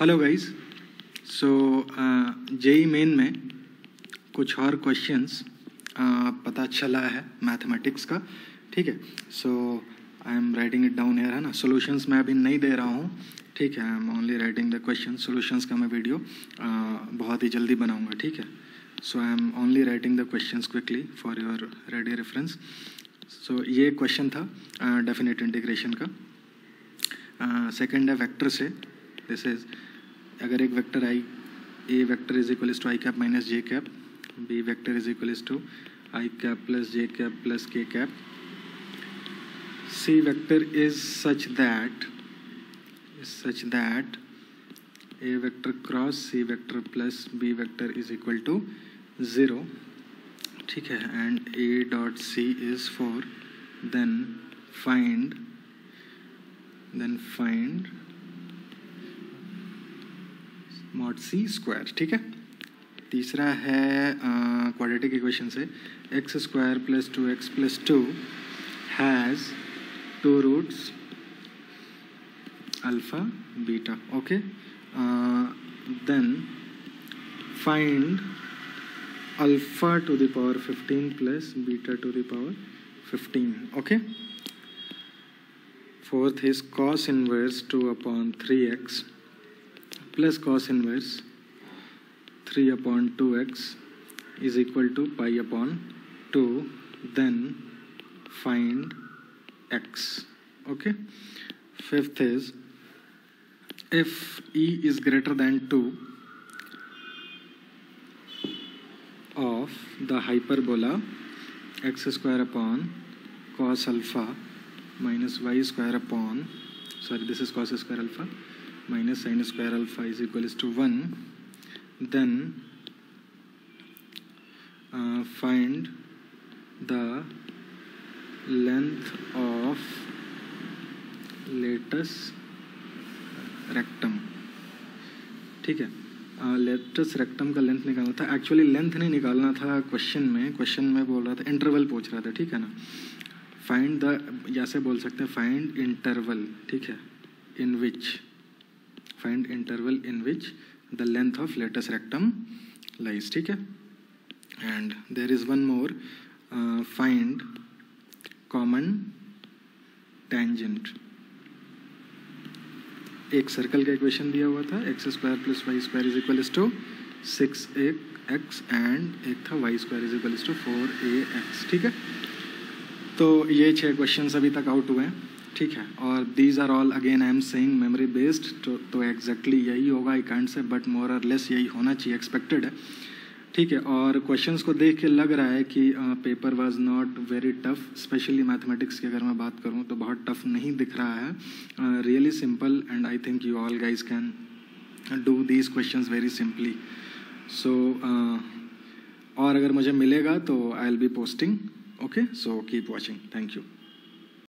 Hello guys so JEE Main में कुछ और क्वेश्चंस uh, पता चला है मैथमेटिक्स का। ठीक है? So I am writing it down here है ना? सॉल्यूशंस मैं अभी नहीं दे रहा हूँ। ठीक है? I am only writing the question solutions का मैं वीडियो uh, बहुत ही जल्दी बनाऊँगा। ठीक है? So I am only writing the questions quickly for your ready reference so ये क्वेश्चन था डेफिनेट uh, इंटीग्रेशन का। सेकेंड uh, है वेक्टर से। दिस इज़ अगर एक vector I A vector is equal to I cap minus J cap B vector is equal to I cap plus J cap plus K cap C vector is such that such that A vector cross C vector plus B vector is equal to zero ठीक है and A dot C is four then find then find mod C square ठीक है? तीसरा है quadratic equation से X square plus two X plus two has two roots alpha beta okay then find alpha to the power 15 plus beta to the power 15 okay fourth is cos inverse 2 upon 3x plus cos inverse 3 upon 2x is equal to pi upon 2 then find x. Okay? Fifth is if e is greater than 2 of the hyperbola x square upon cos alpha minus y square upon sorry this is cos square alpha minus sin square alpha is equals to 1 then uh, find the length of latus rectum. ठीक है? Latus rectum का length निकालना था। Actually length नहीं निकालना था question में। Question में बोल रहा था इंटरवल पूछ रहा था ठीक है ना? फाइंड द या से बोल सकते हैं फाइंड इंटरवल ठीक है? In which find interval in which the length of latus rectum lies ठीक है? And there is one more find common tangent एक सर्कल का इक्वेशन दिया हुआ था X square plus Y square is equal to six एक x and एक था Y square is equal to four A X ठीक है? तो ये छः क्वेश्चन अभी तक आउट हुए हैं। ठीक है, और these are all again I am saying memory based तो तो एग्जैक्टली यही होगा I can't say but more और लेस यही होना चाहिए एक्सपेक्टेड है। ठीक है, और क्वेश्चंस को देख के लग रहा है कि paper was not very tough specially mathematics की अगर मैं बात करूँ तो बहुत टफ नहीं दिख रहा है। Really simple and I think you all guys can do these questions very simply so और अगर मुझे मिलेगा तो I will be posting okay so keep watching thank you.